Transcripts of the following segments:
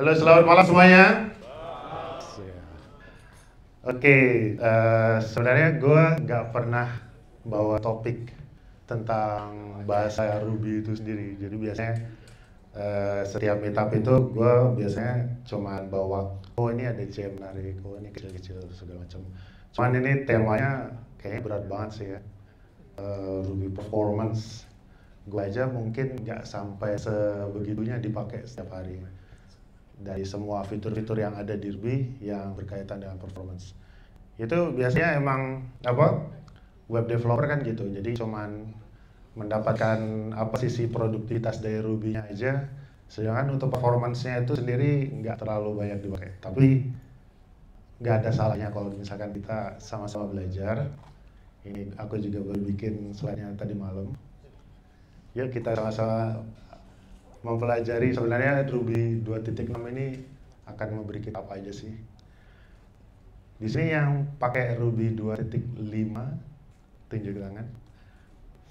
Halo, selamat malam semuanya. Oke, eh, sebenarnya gue nggak pernah bawa topik tentang bahasa Ruby itu sendiri. Jadi biasanya eh, setiap meetup itu gue biasanya cuma bawa, oh ini ada jam menarik, oh ini kecil-kecil segala macam. Cuman ini temanya kayaknya berat banget sih ya, Eh, Ruby performance. Gue aja mungkin nggak sampai sebegitunya dipakai setiap hari dari semua fitur-fitur yang ada di Ruby yang berkaitan dengan performance. Itu biasanya emang apa web developer kan gitu. Jadi cuman mendapatkan apa sisi produktivitas dari Ruby-nya aja. Sedangkan untuk performance-nya itu sendiri nggak terlalu banyak dipakai. Tapi nggak ada salahnya kalau misalkan kita sama-sama belajar. Ini aku juga baru bikin slide-nya tadi malam. Yuk kita sama-sama mempelajari sebenarnya Ruby 2.6 ini akan memberi kita apa aja sih. Di sini yang pakai Ruby 2.5 tunjuk tangan.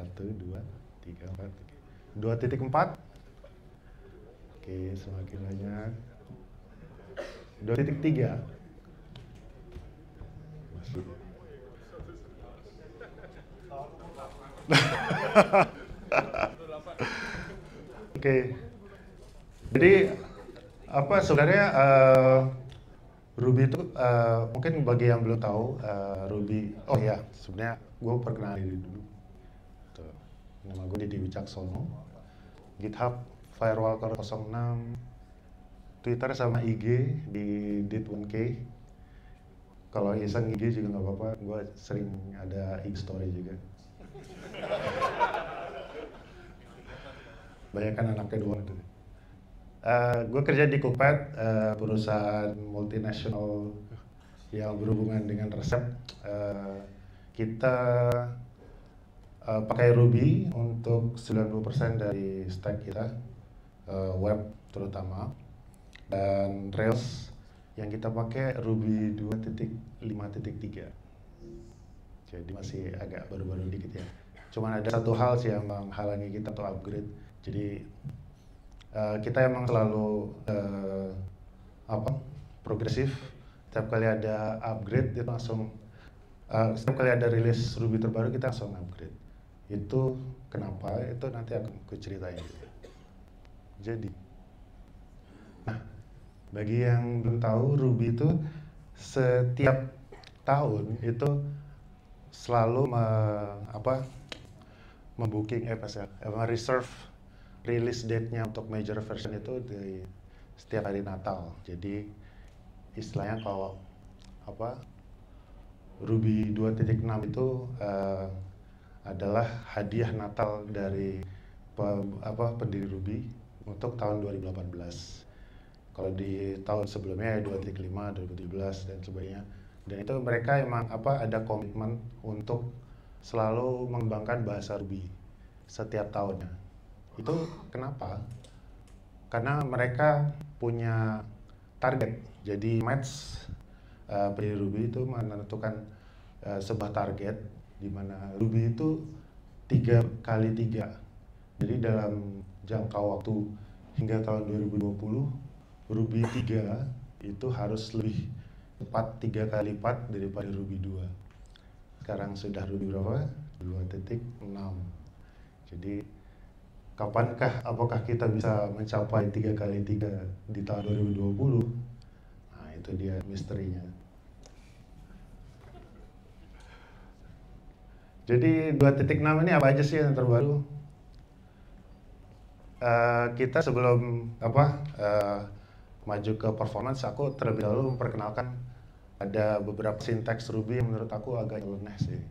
1 2 3 4 2.4 Oke, semakin banyak. 2.3 Masih. Oke. Jadi apa sebenarnya eh, Ruby itu eh, mungkin bagi yang belum tahu eh, Ruby. Oh ya, sebenarnya gue perkenalkan diri dulu. Tuh. Nama gue Didi Wicaksono. GitHub Firewalker 06. Twitter sama IG di dit1k. Kalau iseng IG juga nggak apa-apa. Gue sering ada IG story juga. Banyak kan anaknya dua itu. Uh, gue kerja di Cookpad, uh, perusahaan multinasional yang berhubungan dengan resep. Uh, kita uh, pakai Ruby untuk 90% dari stack kita, uh, web terutama, dan Rails yang kita pakai Ruby 2.5.3. Jadi masih agak baru-baru dikit ya. Cuman ada satu hal sih yang menghalangi kita untuk upgrade jadi uh, kita emang selalu uh, apa progresif. Setiap kali ada upgrade itu langsung uh, setiap kali ada rilis Ruby terbaru kita langsung upgrade. Itu kenapa? Itu nanti akan aku ceritain. Jadi, nah bagi yang belum tahu Ruby itu setiap tahun itu selalu me, apa membooking eh ya, reserve release date-nya untuk major version itu di setiap hari Natal. Jadi istilahnya kalau apa Ruby 2.6 itu uh, adalah hadiah Natal dari pe, apa pendiri Ruby untuk tahun 2018. Kalau di tahun sebelumnya 2.5, 2017 dan sebagainya. Dan itu mereka emang apa ada komitmen untuk selalu mengembangkan bahasa Ruby setiap tahunnya itu kenapa? Karena mereka punya target. Jadi match uh, Ruby itu menentukan uh, sebuah target di mana Ruby itu tiga kali tiga. Jadi dalam jangka waktu hingga tahun 2020 Ruby 3 itu harus lebih cepat tiga kali lipat daripada Ruby 2. Sekarang sudah Ruby berapa? 2.6. Jadi kapankah apakah kita bisa mencapai tiga kali tiga di tahun 2020 nah itu dia misterinya. Jadi 2.6 ini apa aja sih yang terbaru? Uh, kita sebelum apa uh, maju ke performance aku terlebih dahulu memperkenalkan ada beberapa sinteks Ruby yang menurut aku agak nyeleneh sih.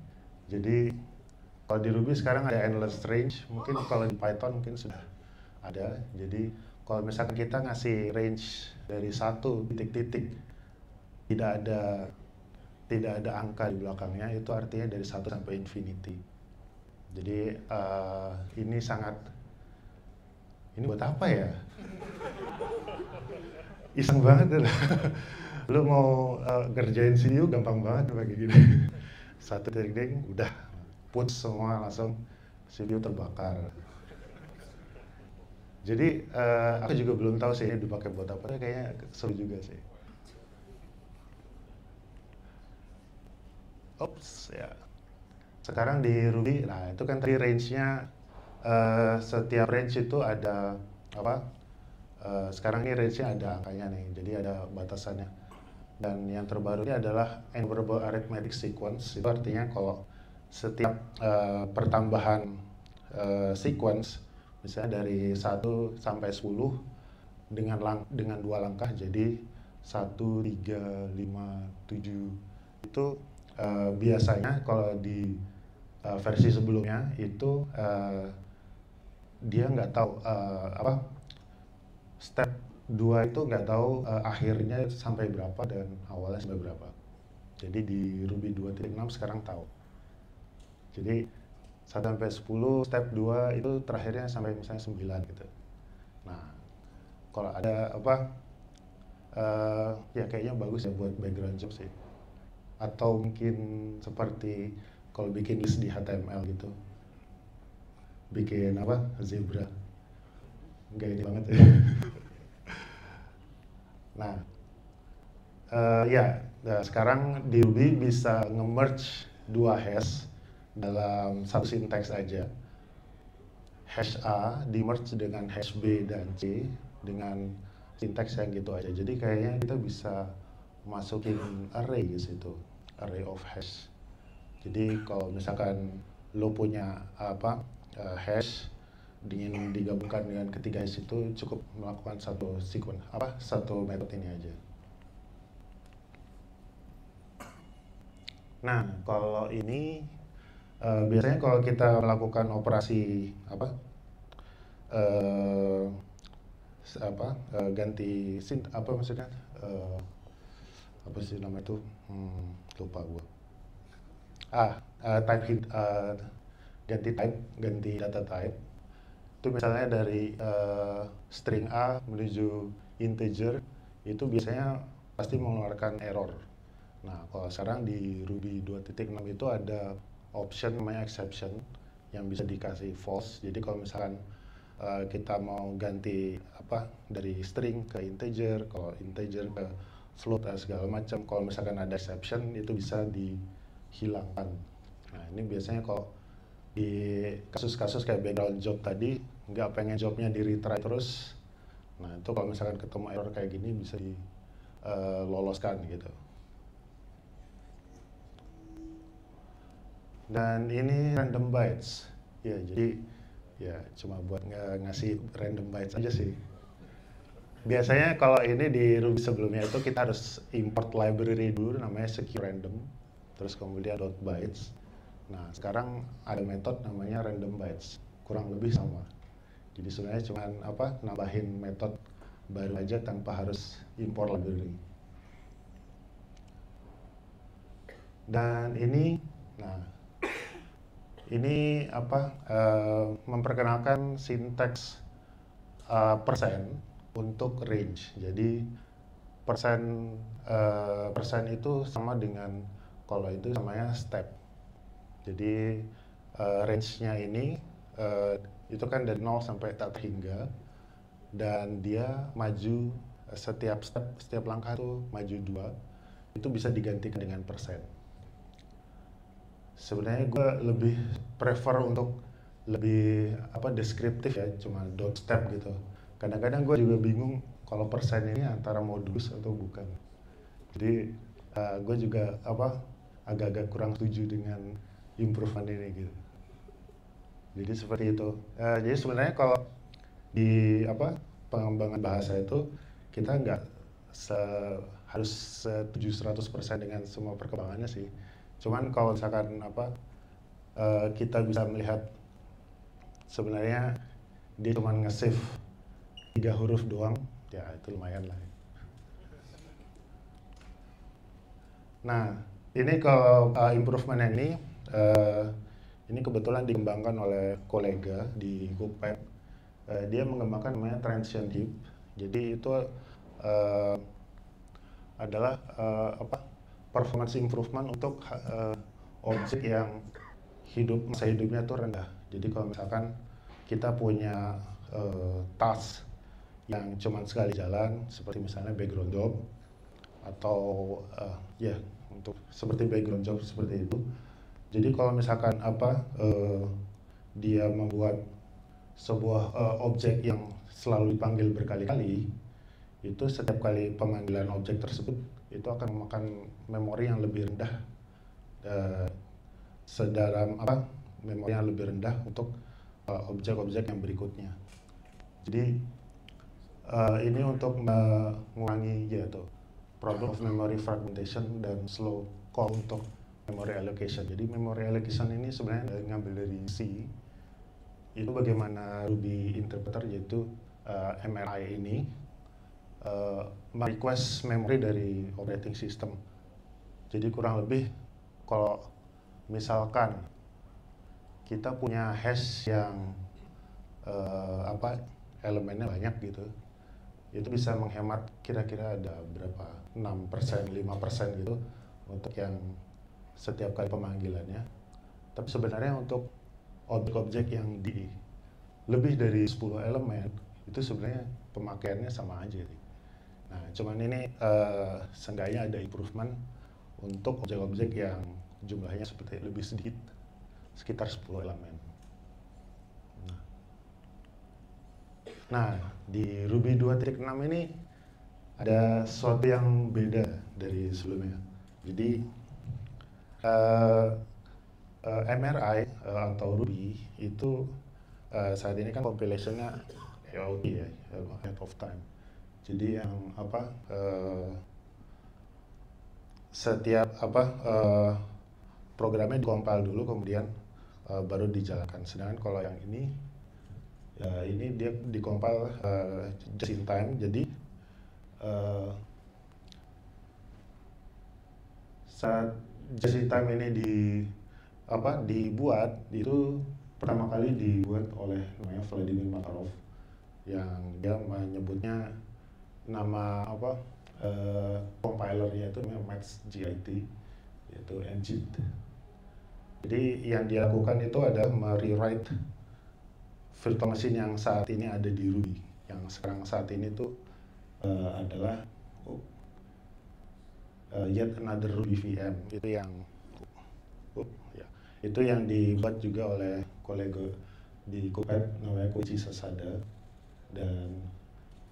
Jadi kalau di Ruby sekarang ada endless range, mungkin kalau di Python mungkin sudah ada. Jadi kalau misalkan kita ngasih range dari satu titik-titik, tidak ada tidak ada angka di belakangnya, itu artinya dari satu sampai infinity. Jadi uh, ini sangat ini buat apa ya? Iseng banget. Lu mau uh, ngerjain CPU gampang banget pakai gini. Satu titik udah put semua langsung CPU terbakar. Jadi uh, aku juga belum tahu sih ini dipakai buat apa, kayaknya seru juga sih. Ops, ya. Sekarang di Ruby, nah itu kan tadi range-nya uh, setiap range itu ada apa? Uh, sekarang ini range-nya ada angkanya nih, jadi ada batasannya. Dan yang terbaru ini adalah enumerable arithmetic sequence. Itu artinya kalau setiap uh, pertambahan uh, sequence misalnya dari 1 sampai 10 dengan lang dengan dua langkah jadi 1 3 5 7 itu uh, biasanya kalau di uh, versi sebelumnya itu uh, dia nggak tahu uh, apa step 2 itu nggak tahu uh, akhirnya sampai berapa dan awalnya sampai berapa. Jadi di Ruby 2.6 sekarang tahu jadi 1 sampai 10 step 2 itu terakhirnya sampai misalnya 9 gitu. Nah, kalau ada apa uh, ya kayaknya bagus ya buat background job sih. Atau mungkin seperti kalau bikin list di HTML gitu. Bikin apa? Zebra. Enggak ini banget ya. nah, uh, ya, nah, sekarang di Ruby bisa nge-merge dua hash dalam satu sinteks aja. Hash A di merge dengan hash B dan C dengan sinteks yang gitu aja. Jadi kayaknya kita bisa masukin array di situ, array of hash. Jadi kalau misalkan lo punya apa uh, hash ingin digabungkan dengan ketiga hash itu cukup melakukan satu sequence apa satu metode ini aja. Nah, kalau ini uh, biasanya kalau kita melakukan operasi apa uh, apa uh, ganti sin apa maksudnya? Uh, apa sih nama itu? Hmm, lupa gua. Ah uh, type uh, ganti type ganti data type. Itu misalnya dari uh, string A menuju integer itu biasanya pasti mengeluarkan error. Nah, kalau sekarang di Ruby 2.6 itu ada option namanya exception yang bisa dikasih false. Jadi kalau misalkan uh, kita mau ganti apa dari string ke integer, kalau integer ke float dan segala macam, kalau misalkan ada exception itu bisa dihilangkan. Nah ini biasanya kalau di kasus-kasus kayak background job tadi nggak pengen jobnya di retry terus, nah itu kalau misalkan ketemu error kayak gini bisa diloloskan uh, gitu. Dan ini random bytes ya jadi ya cuma buat ng ngasih random bytes aja sih. Biasanya kalau ini di Ruby sebelumnya itu kita harus import library dulu namanya secure random terus kemudian dot bytes. Nah sekarang ada metode namanya random bytes. Kurang lebih sama. Jadi sebenarnya cuma apa nambahin metode baru aja tanpa harus import library. Dan ini nah ini apa uh, memperkenalkan sinteks uh, persen untuk range. Jadi persen uh, persen itu sama dengan kalau itu namanya step. Jadi uh, range-nya ini uh, itu kan dari 0 sampai tak hingga dan dia maju setiap step setiap langkah itu maju dua itu bisa digantikan dengan persen sebenarnya gue lebih prefer untuk lebih apa deskriptif ya cuma dot step gitu. Kadang-kadang gue juga bingung kalau persen ini antara modus atau bukan. Jadi uh, eh, gue juga apa agak-agak kurang setuju dengan improvement ini gitu. Jadi seperti itu. Uh, jadi sebenarnya kalau di apa pengembangan bahasa itu kita nggak se, harus setuju 100% dengan semua perkembangannya sih Cuman kalau misalkan apa uh, kita bisa melihat sebenarnya dia cuma nge-save tiga huruf doang, ya itu lumayan lah. Nah, ini kalau uh, improvement ini uh, ini kebetulan dikembangkan oleh kolega di Cookpad. Uh, dia mengembangkan namanya transition heap. Jadi itu uh, adalah uh, apa performance improvement untuk uh, objek yang hidup masa hidupnya tuh rendah. Jadi kalau misalkan kita punya uh, task yang cuma sekali jalan seperti misalnya background job atau uh, ya untuk seperti background job seperti itu. Jadi kalau misalkan apa uh, dia membuat sebuah uh, objek yang selalu dipanggil berkali-kali, itu setiap kali pemanggilan objek tersebut itu akan memakan memori yang lebih rendah uh, sedalam apa memori yang lebih rendah untuk objek-objek uh, yang berikutnya. Jadi uh, ini untuk mengurangi ya tuh problem of memory fragmentation dan slow call untuk memory allocation. Jadi memory allocation ini sebenarnya ngambil dari C. Itu bagaimana Ruby interpreter yaitu uh, eh, MRI ini uh, merequest memory dari operating system. Jadi kurang lebih kalau misalkan kita punya hash yang uh, apa elemennya banyak gitu itu bisa menghemat kira-kira ada berapa 6 persen 5 persen gitu untuk yang setiap kali pemanggilannya tapi sebenarnya untuk objek-objek yang di lebih dari 10 elemen itu sebenarnya pemakaiannya sama aja. Nah, cuman ini uh, seenggaknya ada improvement untuk objek-objek yang jumlahnya seperti lebih sedikit, sekitar 10 elemen. Nah, di Ruby 2.6 ini ada sesuatu yang beda dari sebelumnya. Jadi uh, uh, MRI uh, atau Ruby itu uh, saat ini kan compilationnya AOT ya, ahead of time. Jadi yang apa uh, setiap apa uh, programnya dikompil dulu kemudian uh, baru dijalankan. Sedangkan kalau yang ini uh, ini dia dikompil uh, just in time jadi uh, saat just in time ini di apa dibuat itu pertama kali dibuat oleh namanya Vladimir Makarov yang dia menyebutnya nama apa uh, compilernya itu namanya MaxGIT yaitu NGIT jadi yang dia lakukan itu adalah merewrite virtual machine yang saat ini ada di Ruby. Yang sekarang saat ini tuh uh, adalah uh, yet another Ruby VM itu yang uh, ya itu yang dibuat juga oleh kolega di Kopet namanya Koji Sasada. Dan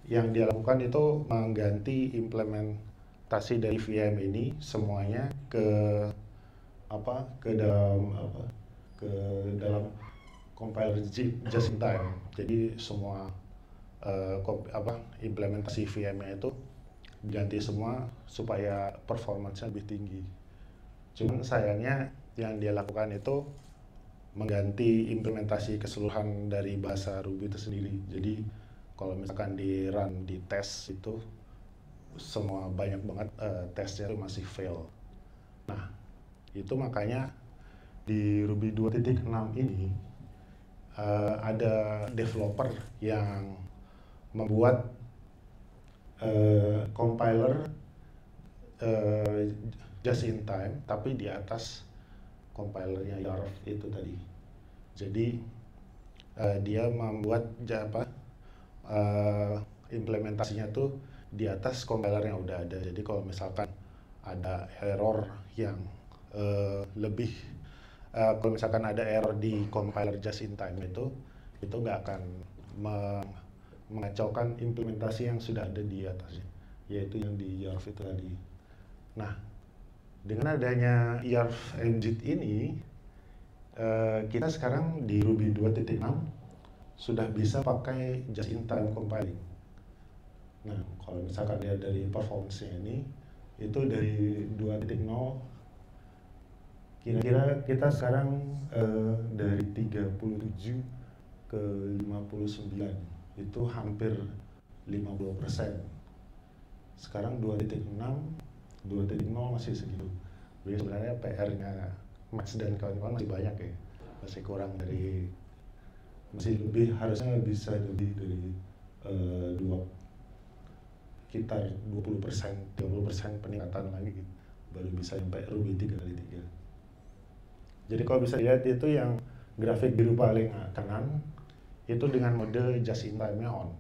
yang dia lakukan itu mengganti implementasi dari VM ini semuanya ke apa ke dalam apa ke dalam compiler just in time. Jadi semua uh, apa implementasi VM-nya itu ganti semua supaya performanya lebih tinggi. Cuman sayangnya yang dia lakukan itu mengganti implementasi keseluruhan dari bahasa Ruby itu sendiri. Jadi kalau misalkan di run di tes itu semua banyak banget uh, tesnya itu masih fail. Nah, itu makanya di Ruby 2.6 ini uh, ada developer yang membuat uh, compiler uh, just in time tapi di atas compilernya YARV itu tadi. Jadi uh, dia membuat apa uh, implementasinya tuh di atas compiler yang udah ada. Jadi kalau misalkan ada error yang uh, lebih uh, kalau misalkan ada error di compiler just in time itu itu nggak akan mengacaukan implementasi yang sudah ada di atasnya yaitu yang di YARV itu tadi. Nah, dengan adanya YARV Engine ini uh, kita sekarang di Ruby 2.6 sudah bisa pakai just in time compiling. Nah, kalau misalkan dia dari performance ini itu dari 2.0 Kira-kira kita sekarang uh, dari 37 ke 59 itu hampir 50 persen. Sekarang 2.6, 2.0 masih segitu. Jadi sebenarnya PR-nya Max dan kawan-kawan masih banyak ya, masih kurang dari masih lebih harusnya bisa lebih dari uh, dua sekitar 20 persen, 30 persen peningkatan lagi gitu. baru bisa sampai Ruby 3 kali 3 jadi kalau bisa lihat itu yang grafik biru paling kanan itu dengan mode just in time-nya on.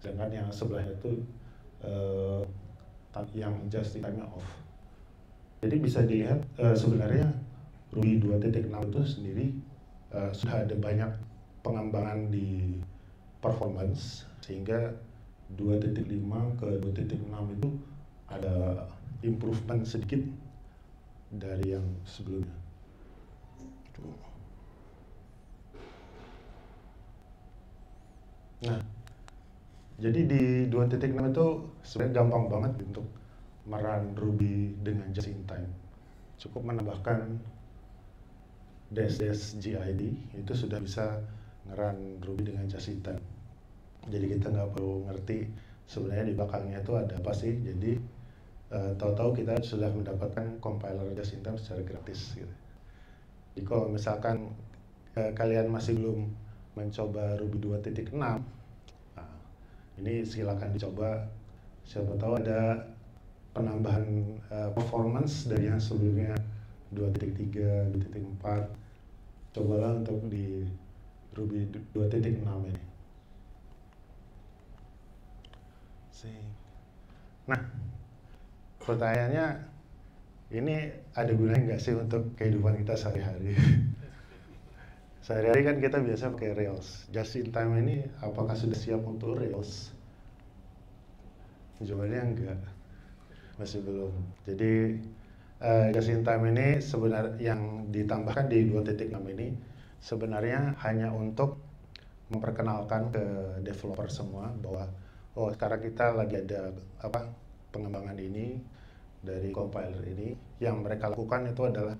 Sedangkan yang sebelahnya itu uh, yang just in time-nya off. Jadi bisa dilihat uh, sebenarnya Ruby 2.6 itu sendiri uh, sudah ada banyak pengembangan di performance sehingga 2.5 ke 2.6 itu ada improvement sedikit dari yang sebelumnya. Nah, jadi di 2.6 itu sebenarnya gampang banget untuk merun Ruby dengan just in time. Cukup menambahkan dash dash gid itu sudah bisa ngeran Ruby dengan time. Jadi kita nggak perlu ngerti sebenarnya di belakangnya itu ada apa sih. Jadi uh, tahu-tahu kita sudah mendapatkan compiler time secara gratis. Gitu. Jadi kalau misalkan uh, kalian masih belum mencoba Ruby 2.6 nah, ini silakan dicoba siapa tahu ada penambahan uh, performance dari yang sebelumnya 2.3, 2.4 cobalah untuk di Ruby 2.6 ini nah pertanyaannya ini ada gunanya nggak sih untuk kehidupan kita sehari-hari Sehari-hari kan kita biasa pakai Rails. Just in time ini apakah sudah siap untuk Rails? Jawabannya enggak. Masih belum. Jadi uh, just in time ini sebenarnya yang ditambahkan di 2.6 ini sebenarnya hanya untuk memperkenalkan ke developer semua bahwa oh sekarang kita lagi ada apa pengembangan ini dari compiler ini yang mereka lakukan itu adalah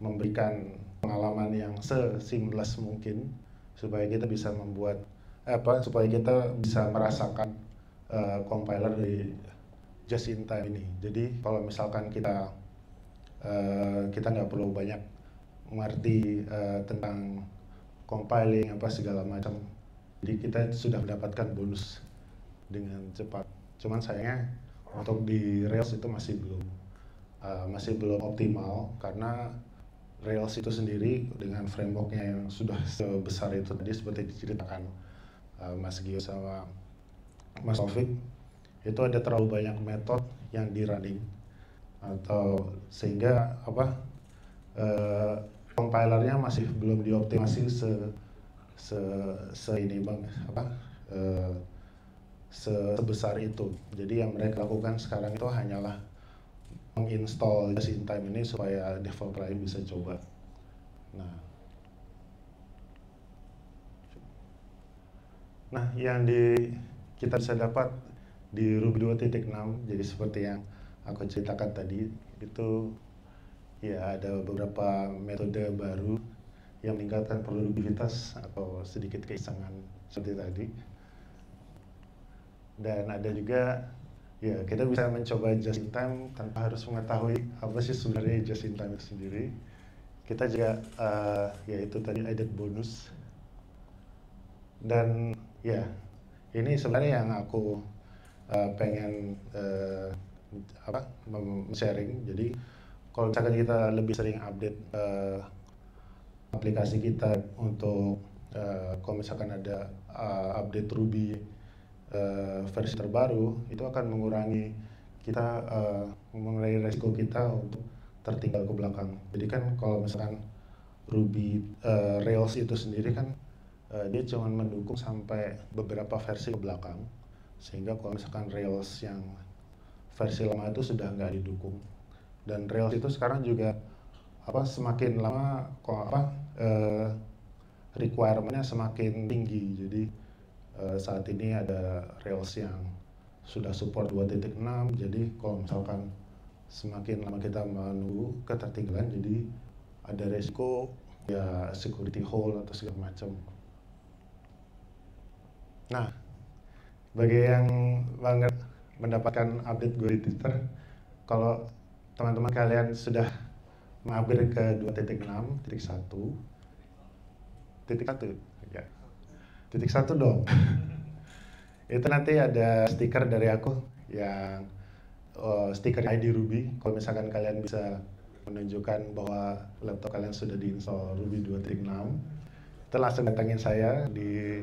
memberikan pengalaman yang seseamless mungkin supaya kita bisa membuat eh, apa supaya kita bisa merasakan uh, compiler di just in time ini. Jadi kalau misalkan kita uh, kita nggak perlu banyak mengerti uh, tentang compiling apa segala macam. Jadi kita sudah mendapatkan bonus dengan cepat. Cuman sayangnya untuk di Rails itu masih belum uh, masih belum optimal karena Rails itu sendiri dengan frameworknya yang sudah sebesar itu tadi seperti diceritakan uh, Mas Gio sama Mas Taufik itu ada terlalu banyak metode yang di running atau sehingga apa uh, compilernya masih belum dioptimasi se se, se ini bang apa uh, se sebesar itu jadi yang mereka lakukan sekarang itu hanyalah menginstall just in time ini supaya developer lain bisa coba. Nah, nah yang di kita bisa dapat di Ruby 2.6 jadi seperti yang aku ceritakan tadi itu ya ada beberapa metode baru yang meningkatkan produktivitas atau sedikit keisengan seperti tadi dan ada juga Ya, kita bisa mencoba just in time tanpa harus mengetahui apa sih sebenarnya just in time itu sendiri. Kita juga uh, ya itu tadi added bonus. Dan ya, ini sebenarnya yang aku uh, pengen uh, apa sharing. Jadi kalau misalkan kita lebih sering update uh, aplikasi kita untuk uh, kalau misalkan ada uh, update Ruby uh, versi terbaru itu akan mengurangi kita uh, mengurangi resiko kita untuk tertinggal ke belakang. Jadi kan kalau misalkan Ruby uh, Rails itu sendiri kan uh, dia cuma mendukung sampai beberapa versi ke belakang, sehingga kalau misalkan Rails yang versi lama itu sudah nggak didukung. Dan Rails itu sekarang juga apa semakin lama kok apa uh, requirementnya semakin tinggi. Jadi Eh, saat ini ada Rails yang sudah support 2.6 jadi kalau misalkan semakin lama kita menunggu ketertinggalan jadi ada resiko ya security hole atau segala macam nah bagi yang banget mendapatkan update gue di Twitter kalau teman-teman kalian sudah mengupgrade ke 2.6 titik satu. Titik satu ya. Titik satu dong. Itu nanti ada stiker dari aku yang uh, stiker ID Ruby. Kalau misalkan kalian bisa menunjukkan bahwa laptop kalian sudah diinstal Ruby 2.6 itu langsung datangin saya di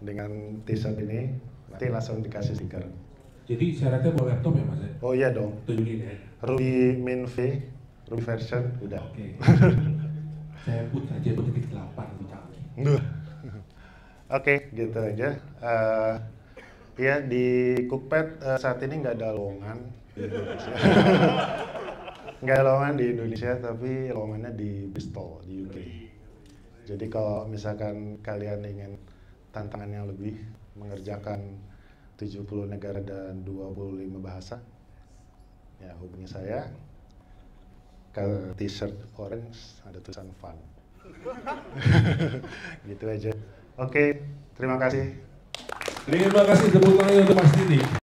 dengan t-shirt ini. Nanti langsung dikasih stiker Jadi syaratnya bawa laptop ya mas? ya? oh iya dong Tunjukin ya. Ruby Min V Ruby version udah Oke. Saya put aja begitu. Duh. Oke, gitu aja. Eh, ya di Cookpad eh, saat ini nggak ada lowongan di Indonesia. nggak ada lowongan di Indonesia, tapi lowongannya di Bristol di UK. Jadi kalau misalkan kalian ingin tantangan yang lebih mengerjakan 70 negara dan 25 bahasa, ya hubungi saya ke t-shirt orange ada tulisan fun. gitu aja. Oke, terima kasih. Terima kasih tepuk tangannya untuk Mas Didi.